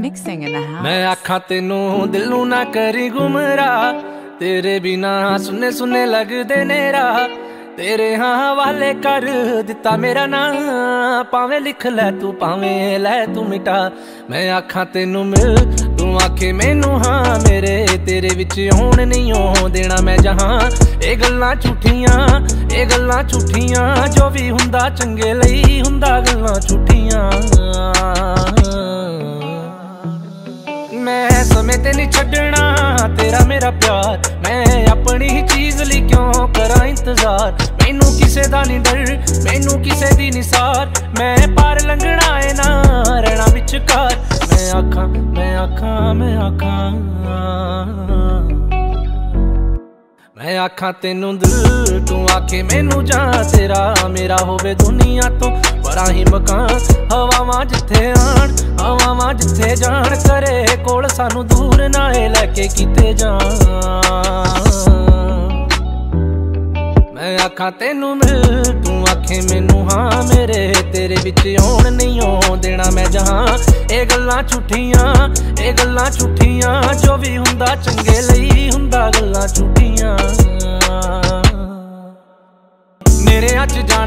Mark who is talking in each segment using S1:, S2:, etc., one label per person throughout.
S1: mixing in the house.
S2: ਮੈਂ ਆਖਾਂ ਤੈਨੂੰ ਦਿਲ ਨਾ ਕਰੀ ਗੁਮਰਾ ਤੇਰੇ ਬਿਨਾ ਸੁਨੇ ਸੁਨੇ ਲੱਗਦੇ ਨੇ ਰਾਹ ਤੇਰੇ ਹਾਂ ਹਵਾਲੇ ਕਰ ਦਿੱਤਾ ਮੇਰਾ ਨਾਂ ਭਾਵੇਂ ਲਿਖ ਲੈ ਤੂੰ, ਭਾਵੇਂ ਲੈ ਤੂੰ ਮਿਟਾ। ਮੈਂ ਆਖਾਂ ਤੈਨੂੰ ਮਿਲ, ਤੂੰ ਆਖੇ ਮੈਨੂੰ ਹਾਂ। ਮੇਰੇ ਤੇਰੇ ਵਿੱਚ ਹੋਣ ਨਹੀਂ ਹੋ ਦੇਣਾ ਮੈਂ ਜਹਾਂ। ਇਹ ਗੱਲਾਂ ਝੂਠੀਆਂ, ਇਹ ਗੱਲਾਂ ਝੂਠੀਆਂ। ਜੋ ਵੀ ਹੁੰਦਾ ਚੰਗੇ ਲਈ ਹੁੰਦਾ ਗੱਲਾਂ ਝੂਠੀਆਂ। ਪਿਆਰ ਮੈਂ ਆਪਣੀ ਚੀਜ਼ ਲਈ ਕਿਉਂ ਕਰਾਂ ਇੰਤਜ਼ਾਰ? ਮੈਨੂੰ ਕਿਸੇ ਦਾ ਨਹੀਂ ਡਰ, ਮੈਨੂੰ ਕਿਸੇ ਦੀ ਨਿਸਾਰ ਮੈਂ ਪਾਰ ਲੰਘਣਾ ਏ ਨਾ ਰਹਿਣਾ ਵਿਚਕਾਰ। ਮੈਂ ਆਖਾਂ ਮੈਂ ਆਖਾਂ ਮੈਂ ਆਖਾਂ। ਮੈਂ ਆਖਾਂ ਤੈਨੂੰ ਦਿਲ ਤੂੰ ਆਖੇ ਮੈਨੂੰ ਜਾਂ ਤੇਰਾ, ਮੇਰਾ ਹੋਵੇ ਦੁਨੀਆ ਤੋਂ। ਬੜਾ ਹੀ ਮਕਾਨ ਹਵਾਵਾਂ ਜਿੱਥੇ ਆਣ, ਹਵਾਵਾਂ ਜਿੱਥੇ ਜਾਣ ਕਰੇ ਕੋਲ ਸਾਨੂੰ ਦੂਰ ਨਾ ਇਹ ਲੈ ਕੇ ਕਿਤੇ ਜਾਣ। ਮੈਂ ਆਖਾਂ ਤੈਨੂੰ ਮਿਲ ਤੂੰ ਆਖੇ ਮੈਨੂੰ, ਹਾਂ, ਮੇਰੇ ਤੇਰੇ ਵਿੱਚ ਆਉਣ ਨਹੀਂ ਆਉਣ ਦੇਣਾ ਮੈਂ ਜਹਾਂ। ਇਹ ਗੱਲਾਂ ਝੂਠੀਆਂ, ਇਹ ਗੱਲਾਂ ਝੂਠੀਆਂ, ਜੋ ਵੀ ਹੁੰਦਾ ਚੰਗੇ ਲਈ ਹੁੰਦਾ, ਗੱਲਾਂ ਝੂਠੀਆਂ।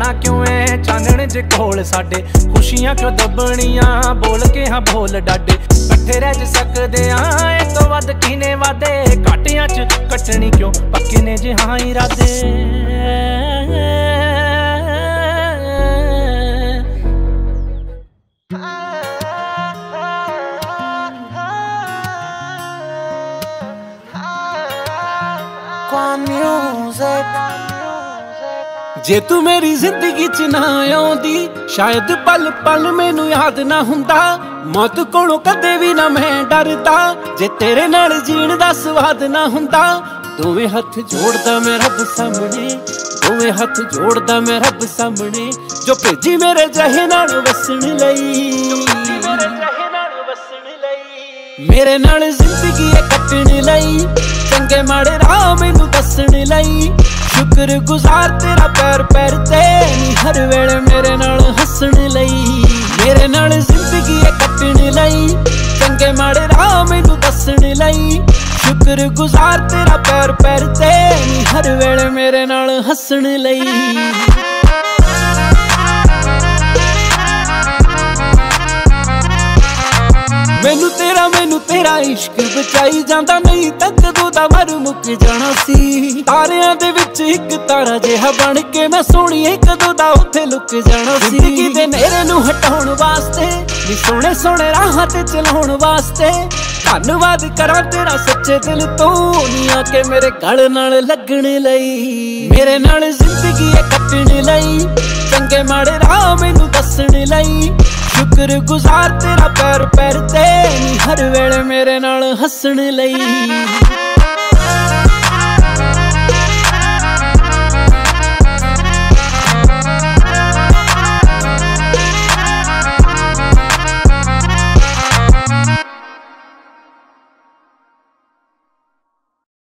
S2: ਜਾਣਾ ਕਿਉਂ ਐ? ਚਾਨਣ ਜੇ ਕੋਲ ਸਾਡੇ। ਖੁਸ਼ੀਆਂ ਕਿਉਂ ਦੱਬਣੀਆਂ? ਬੋਲ ਕੇ ਹਾਂ ਬੋਲ ਡਾਡੇ। ਇਕੱਠੇ ਰਹਿ ਜ ਸਕਦੇ ਆ ਇਹ ਤੋਂ ਵੱਧ ਕਿਨੇ ਵਾਦੇ ਕਾਟਿਆਂ 'ਚ ਕੱਟਣੀ ਕਿਉਂ? ਪੱਕੇ ਨੇ ਜੇ ਹਾਂ ਇਰਾਦੇ। ਜੇ ਤੂੰ ਮੇਰੀ ਜ਼ਿੰਦਗੀ ਚ ਨਾ ਆਉਂਦੀ, ਸ਼ਾਇਦ ਪਲ ਪਲ ਮੈਨੂੰ ਯਾਦ ਨਾ ਹੁੰਦਾ। ਮੌਤ ਕੋਲੋਂ ਕਦੇ ਵੀ ਨਾ ਮੈਂ ਡਰਦਾ, ਜੇ ਤੇਰੇ ਨਾਲ ਜੀਣ ਦਾ ਸਵਾਦ ਨਾ ਹੁੰਦਾ। ਦੋਵੇਂ ਹੱਥ ਜੋੜਦਾ ਮੈਂ ਰੱਬ ਸਾਹਮਣੇ, ਦੋਵੇਂ ਹੱਥ ਜੋੜਦਾ ਮੈਂ ਰੱਬ ਸਾਹਮਣੇ, ਜੋ ਭੇਜੀ ਮੇਰੇ ਜਹੇ ਨਾਲ ਵਸਣ ਲਈ। ਮੇਰੇ ਨਾਲ ਜ਼ਿੰਦਗੀ ਕੱਟਣ ਲਈ, ਚੰਗੇ ਮਾੜੇ ਰਾਹ ਮੈਨੂੰ ਦੱਸਣ ਲਈ। ਸ਼ੁਕਰ ਗੁਜ਼ਾਰ ਤੇਰਾ ਪੈਰ ਪੈਰ ਤੇ ਨੀ ਹਰ ਵੇਲੇ ਮੇਰੇ ਨਾਲ ਹੱਸਣ ਲਈ, ਮੇਰੇ ਨਾਲ ਜ਼ਿੰਦਗੀ ਇਹ ਕੱਟਣ ਲਈ, ਚੰਗੇ ਮਾੜੇ ਰਾਹ ਮੈਨੂੰ ਦੱਸਣ ਲਈ। ਸ਼ੁਕਰ ਗੁਜ਼ਾਰ ਤੇਰਾ ਪੈਰ ਪੈਰ ਤੇ ਨੀ ਹਰ ਵੇਲੇ ਮੇਰੇ ਨਾਲ ਹੱਸਣ ਲਈ। ਮੈਨੂੰ ਤੇਰਾ ਇਸ਼ਕ ਬਚਾਈ ਜਾਂਦਾ, ਨਹੀਂ ਤਾਂ ਕਦੋਂ ਦਾ ਮਰ ਮੁੱਕ ਜਾਣਾ ਸੀ। ਤਾਰਿਆਂ ਦੇ ਵਿੱਚ ਇੱਕ ਤਾਰਾ ਜਿਹਾ ਬਣ ਕੇ ਮੈਂ ਸੋਹਣੀਏ ਕਦੋਂ ਦਾ ਉੱਥੇ ਲੁਕ ਜਾਣਾ ਸੀ। ਜ਼ਿੰਦਗੀ ਦੇ ਨੇਰੇ ਨੂੰ ਹਟਾਉਣ ਵਾਸਤੇ ਵੀ ਸੋਹਣੇ ਸੋਹਣੇ ਰਾਹਾਂ ਤੇ ਚਲਾਉਣ ਵਾਸਤੇ। ਧੰਨਵਾਦ ਕਰਾਂ ਤੇਰਾ ਸੱਚੇ ਦਿਲ ਤੋਂ, ਨੀ ਆ ਕੇ ਮੇਰੇ ਗਲ ਨਾਲ ਲੱਗਣ ਲਈ। ਮੇਰੇ ਨਾਲ ਜ਼ਿੰਦਗੀ ਇਹ ਕੱਟਣ ਲਈ, ਚੰਗੇ ਮਾੜੇ ਰਾਹ ਮੈਨੂੰ ਦੱਸਣ ਲਈ। ਸ਼ੁਕਰ ਗੁਜ਼ਾਰ ਤੇਰਾ ਪੈਰ ਪੈਰ ਤੇ ਹਰ ਵੇਲੇ ਮੇਰੇ ਨਾਲ ਹੱਸਣ ਲਈ।